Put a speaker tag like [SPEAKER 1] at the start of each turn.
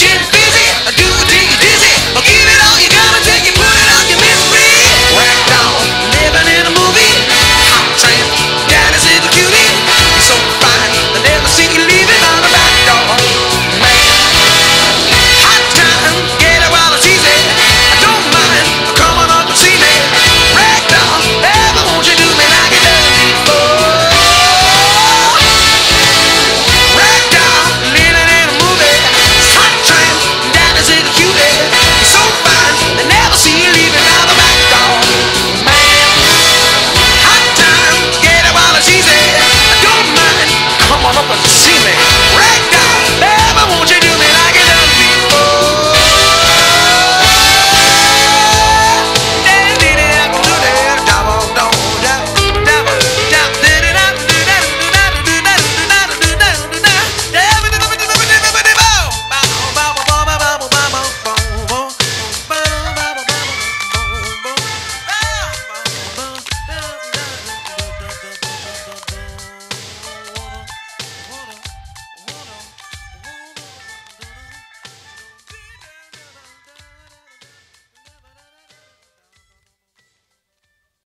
[SPEAKER 1] you